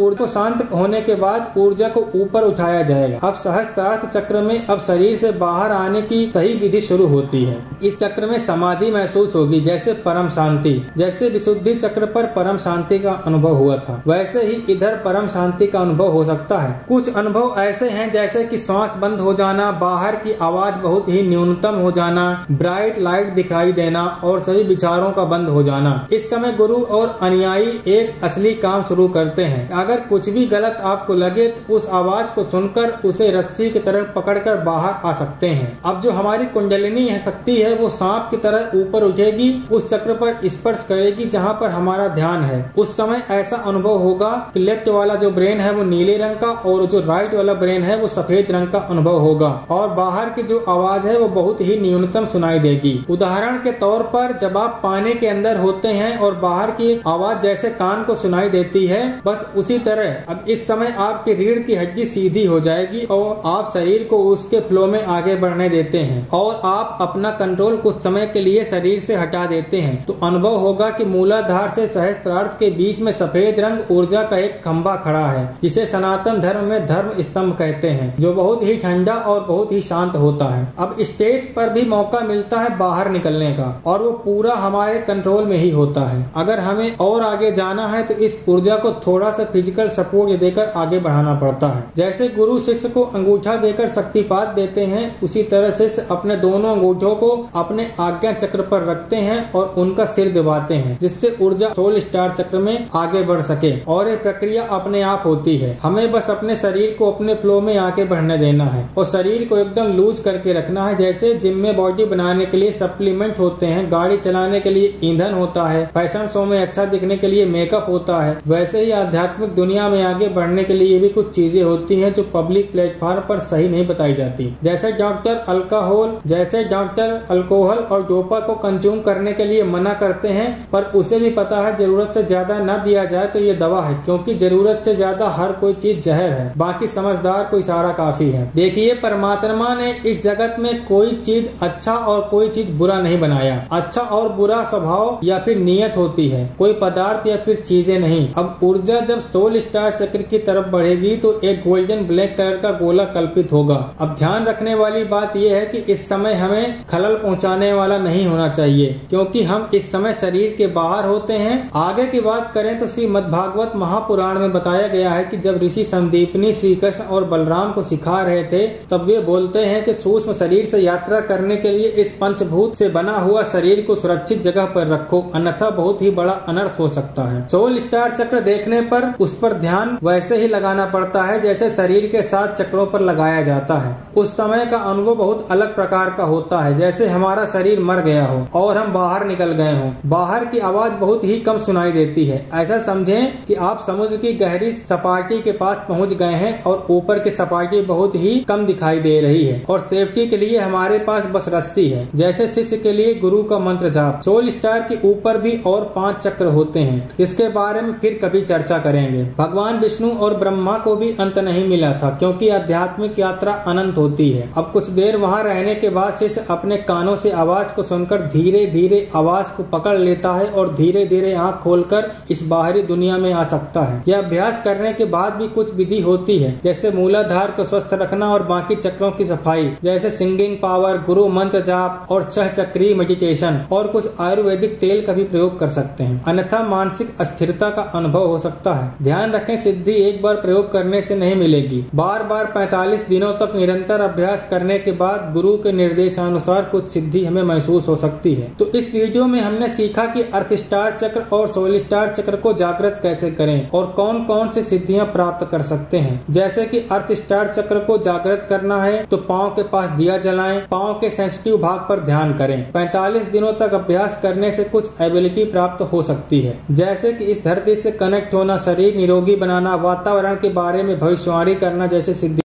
ऊर्जा शांत होने के बाद ऊर्जा को ऊपर उठाया जाएगा। अब सहस्त्रार्थ चक्र में अब शरीर से बाहर आने की सही विधि शुरू होती है। इस चक्र में समाधि महसूस होगी, जैसे परम शांति। जैसे विशुद्धि चक्र पर परम शांति का अनुभव हुआ था, वैसे ही इधर परम शांति का अनुभव हो सकता है। कुछ अनुभव ऐसे हैं जैसे कि सांस बंद हो जाना, बाहर की आवाज़ बहुत ही न्यूनतम हो जाना, ब्राइट लाइट दिखाई देना और सभी विचारों का बंद हो जाना। इस समय गुरु और अनुयायी एक असली काम शुरू करते हैं। अगर कुछ भी गलत आपको लगे तो उस आवाज़ को सुनकर उसे रस्सी की तरह पकड़कर बाहर आ सकते हैं। अब जो हमारी कुंडलिनी है, शक्ति है, वो सांप की तरह ऊपर उठेगी, उस चक्र पर स्पर्श करेगी जहाँ पर हमारा ध्यान है। उस समय ऐसा अनुभव होगा कि लेफ़्ट वाला जो ब्रेन है, वो नीले रंग का, और जो राइट वाला ब्रेन है, वो सफ़ेद रंग का अनुभव होगा। और बाहर की जो आवाज़ है, वो बहुत ही न्यूनतम सुनाई देगी। उदाहरण के तौर पर, जब आप पानी के अंदर होते हैं और बाहर की आवाज़ जैसे कान को सुनाई देती है, बस उसी तरह, अब इस समय आपकी रीढ़ की हड्डी सीधी हो जाएगी और आप शरीर को उसके फ्लो में आगे बढ़ने देते हैं और आप अपना कंट्रोल कुछ समय के लिए शरीर से हटा देते हैं। तो अनुभव होगा कि मूलाधार से सहस्त्रार्थ के बीच में सफ़ेद रंग ऊर्जा का एक खम्बा खड़ा है, जिसे सनातन धर्म में धर्म स्तंभ कहते हैं, जो बहुत ही ठंडा और बहुत ही शांत होता है। अब स्टेज पर भी मौका मिलता है बाहर निकलने का, और वो पूरा हमारे कंट्रोल में ही होता है। अगर हमें और आगे जाना है तो इस ऊर्जा को थोड़ा सा फ़िज़िकल सपोर्ट देकर आगे बढ़ाना पड़ता है। जैसे गुरु शिष्य को अंगूठा देकर शक्तिपात देते हैं, उसी तरह शिष्य अपने दोनों अंगूठों को अपने आज्ञा चक्र पर रखते हैं और उनका सिर दबाते हैं, जिससे ऊर्जा सोल स्टार चक्र में आगे बढ़ सके और ये प्रक्रिया अपने आप होती है। हमें बस अपने शरीर को अपने फ्लो में आगे बढ़ने देना है और शरीर को एकदम लूज करके रखना है, जैसे जिम में बॉडी बनाने के लिए सप्लीमेंट होते हैं, गाड़ी चलाने के लिए ईंधन होता है, फ़ैशन शो में अच्छा दिखने के लिए मेकअप होता है, वैसे ही आध्यात्मिक दुनिया में आगे बढ़ने के लिए भी कुछ चीज़ें होती हैं जो पब्लिक प्लेटफॉर्म पर सही नहीं बताई जाती। जैसे डॉक्टर अल्कोहल जैसे डॉक्टर अल्कोहल और डोपा को कंज्यूम करने के लिए मना करते हैं, पर उसे भी पता है ज़रूरत से ज़्यादा न दिया जाए तो ये दवा है, क्योंकि ज़रूरत से ज़्यादा हर कोई चीज़ जहर है। बाकी समझदार को इशारा काफ़ी है। देखिए, परमात्मा ने इस जगत में कोई चीज़ अच्छा और कोई चीज़ बुरा नहीं बनाया। अच्छा और बुरा स्वभाव या फिर नियत होती है, कोई पदार्थ या फिर चीज़ें नहीं। अब ऊर्जा जब सोल स्टार चक्र की तरफ़ बढ़ेगी तो एक गोल्डन ब्लैक कलर का गोला कल्पित होगा। अब ध्यान रखने वाली बात यह है कि इस समय हमें खलल पहुँचाने वाला नहीं होना चाहिए, क्योंकि हम इस समय शरीर के बाहर होते हैं। आगे की बात करें तो श्री भागवत महापुराण में बताया गया है कि जब ऋषि संदीपनी श्री कृष्ण और बलराम को सिखा रहे थे, तब वे बोलते हैं कि सूक्ष्म शरीर से यात्रा करने के लिए इस पंचभूत से बना हुआ शरीर को सुरक्षित जगह पर रखो, अन्यथा बहुत ही बड़ा अनर्थ हो सकता है। सोल स्टार चक्र देखने पर उस पर ध्यान वैसे ही लगाना पड़ता है जैसे शरीर के साथ चक्रों पर लगाया जाता है। उस समय का अनुभव बहुत अलग प्रकार का होता है, जैसे हमारा शरीर मर गया हो और हम बाहर निकल गए हों। बाहर की आवाज़ बहुत ही कम सुनाई देती है। ऐसा समझें कि आप समुद्र की गहरी सपाटी के पास पहुँच गए हैं और ऊपर की सपाटी बहुत ही कम दिखाई दे रही है और सेफ्टी के लिए हमारे पास बस रस्सी है, जैसे शिष्य के लिए गुरु का मंत्र जाप। सोल स्टार के ऊपर भी और पाँच चक्र होते हैं इसके बारे में फिर कभी चर्चा करेंगे। भगवान विष्णु और ब्रह्मा को भी अंत नहीं मिला था, क्योंकि आध्यात्मिक यात्रा अनंत होती है। अब कुछ देर वहाँ रहने के बाद शिष्य अपने कानों से आवाज़ को सुनकर धीरे धीरे आवाज़ को पकड़ लेता है और धीरे धीरे आँख खोलकर इस बाहरी दुनिया में आ सकता है। यह अभ्यास करने के बाद भी कुछ विधि होती है, जैसे मूलाधार को स्वस्थ रखना और बाकी चक्रों की सफ़ाई, जैसे सिंगिंग पावर, गुरु मंत्र जाप और छह चक्रीय मेडिटेशन, और कुछ आयुर्वेदिक तेल का भी प्रयोग कर सकते हैं। अन्यथा मानसिक अस्थिरता का अनुभव हो सकता है। ध्यान रखें, सिद्धि एक बार प्रयोग करने से नहीं मिलेगी। बार बार 45 दिनों तक निरंतर अभ्यास करने के बाद गुरु के निर्देशानुसार कुछ सिद्धि हमें महसूस हो सकती है। तो इस वीडियो में हमने सीखा कि अर्थ स्टार चक्र और सोल स्टार चक्र को जागृत कैसे करें और कौन कौन से सिद्धियाँ प्राप्त कर सकते हैं। जैसे कि अर्थ स्टार चक्र को जागृत करना है तो पाँव के पास दिया जलाएँ, पाँव के सेंसिटिव भाग पर ध्यान करें। 45 दिनों तक अभ्यास करने से कुछ एबिलिटी प्राप्त हो सकती है। जैसे कि इस धरती से कनेक्ट होना शरीर निरोगी बनाना वातावरण के बारे में भविष्यवाणी करना जैसे सिद्धि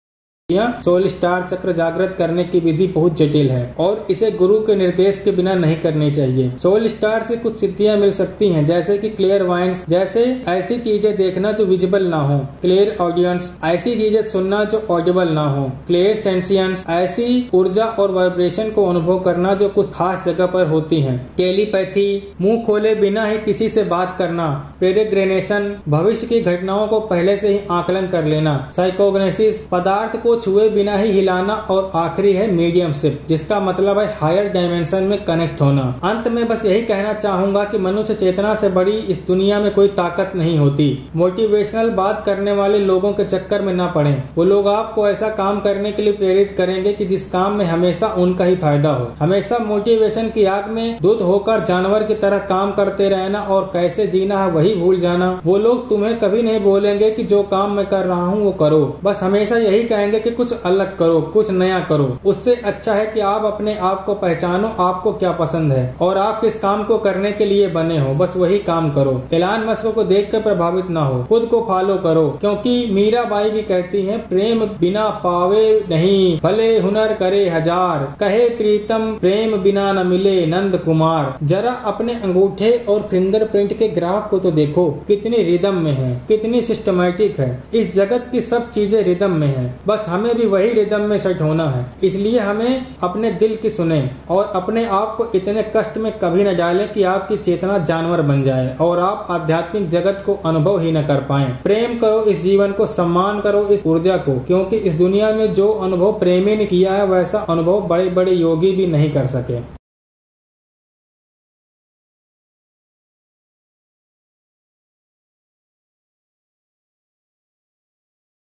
सोल स्टार चक्र जागृत करने की विधि बहुत जटिल है और इसे गुरु के निर्देश के बिना नहीं करनी चाहिए। सोल स्टार से कुछ सिद्धियाँ मिल सकती हैं, जैसे कि क्लियर वाइंस जैसे ऐसी चीज़ें देखना जो विजिबल ना हो, क्लियर ऑडियंस, ऐसी चीज़ें सुनना जो ऑडिबल ना हो, क्लियर सेंसियंस ऐसी ऊर्जा और वाइब्रेशन को अनुभव करना जो कुछ खास जगह पर होती है। टेलीपैथी, मुँह खोले बिना ही किसी से बात करना पेरेग्रेनेशन भविष्य की घटनाओं को पहले से ही आकलन कर लेना, साइकोग्नेसिस, पदार्थ को छुए बिना ही हिलाना और आखिरी है मीडियमशिप जिसका मतलब है हायर डायमेंशन में कनेक्ट होना। अंत में बस यही कहना चाहूँगा कि मनुष्य चेतना से बड़ी इस दुनिया में कोई ताकत नहीं होती। मोटिवेशनल बात करने वाले लोगों के चक्कर में न पड़े। वो लोग आपको ऐसा काम करने के लिए प्रेरित करेंगे की जिस काम में हमेशा उनका ही फ़ायदा हो। हमेशा मोटिवेशन की आग में दूध होकर जानवर की तरह काम करते रहना और कैसे जीना है वही भूल जाना। वो लोग तुम्हें कभी नहीं बोलेंगे कि जो काम मैं कर रहा हूँ वो करो। बस हमेशा यही कहेंगे कि कि कुछ अलग करो, कुछ नया करो। उससे अच्छा है कि आप अपने आप को पहचानो, आपको क्या पसंद है, और आप किस काम को करने के लिए बने हो। बस वही काम करो। एलान मस्क को देख कर प्रभावित ना हो। खुद को फॉलो करो, क्योंकि मीरा बाई भी कहती है, प्रेम बिना पावे नहीं, भले हुनर करे हज़ार। कहे प्रीतम, प्रेम बिना न मिले नंद कुमार। जरा अपने अंगूठे और फिंगर प्रिंट के ग्राफ को तो देखो, कितनी रिदम में है, कितनी सिस्टमेटिक है। इस जगत की सब चीज़ें रिदम में है। बस हमें भी वही रिदम में सेट होना है। इसलिए हमें अपने दिल की सुने और अपने आप को इतने कष्ट में कभी न डालें कि आपकी चेतना जानवर बन जाए और आप आध्यात्मिक जगत को अनुभव ही न कर पाए। प्रेम करो इस जीवन को, सम्मान करो इस ऊर्जा को, क्योंकि इस दुनिया में जो अनुभव प्रेमी ने किया है, वैसा अनुभव बड़े बड़े योगी भी नहीं कर सके।